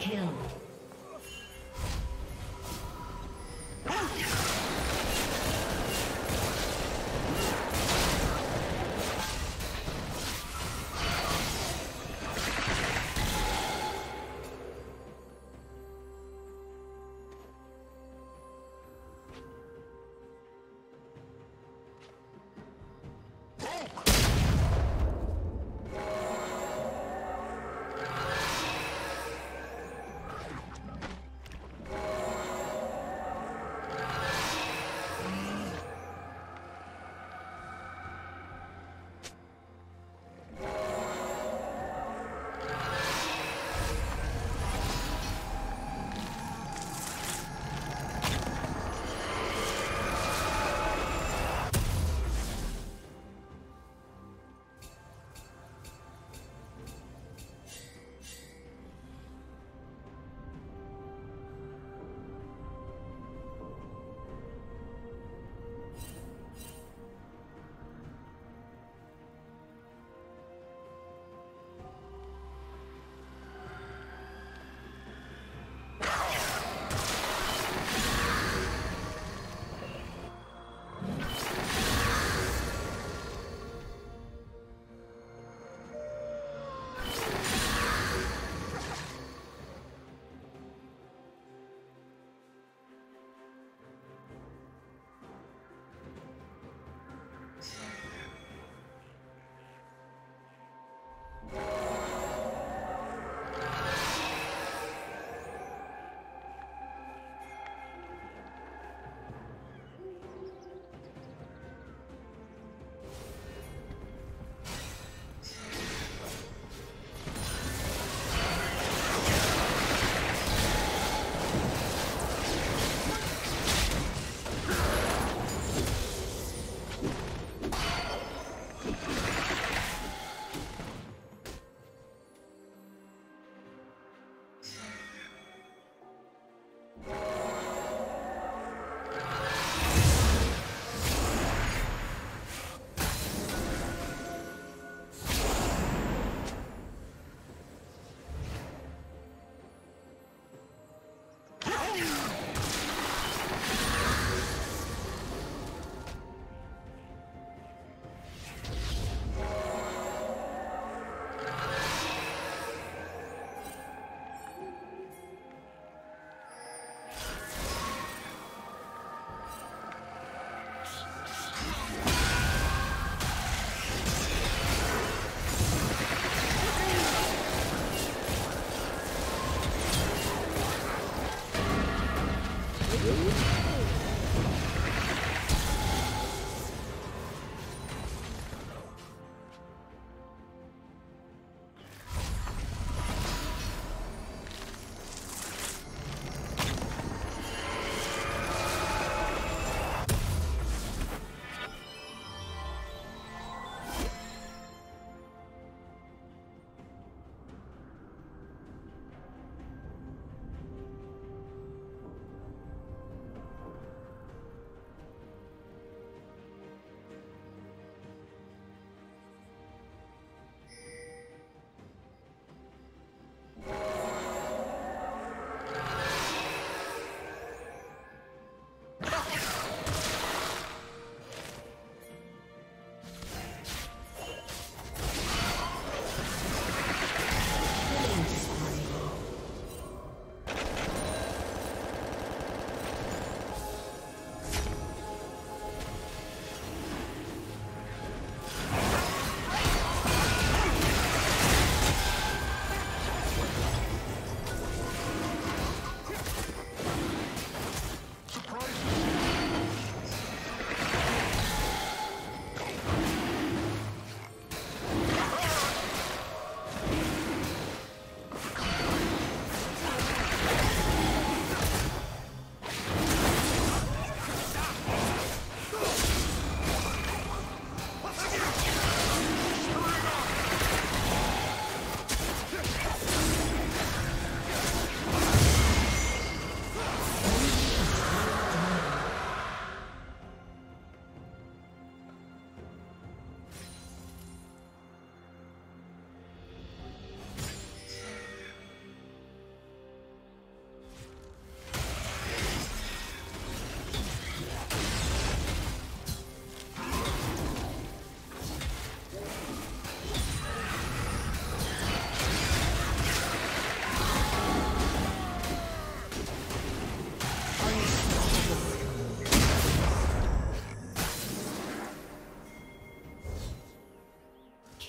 kill.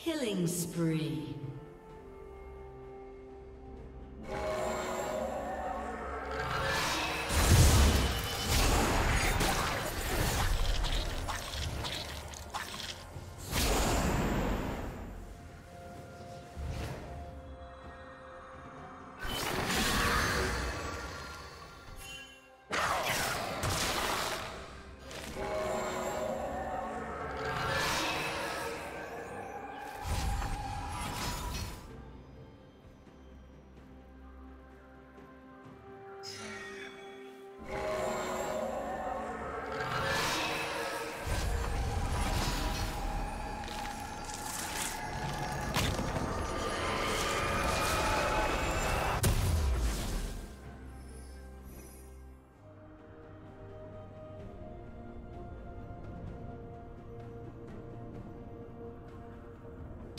Killing spree.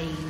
pain.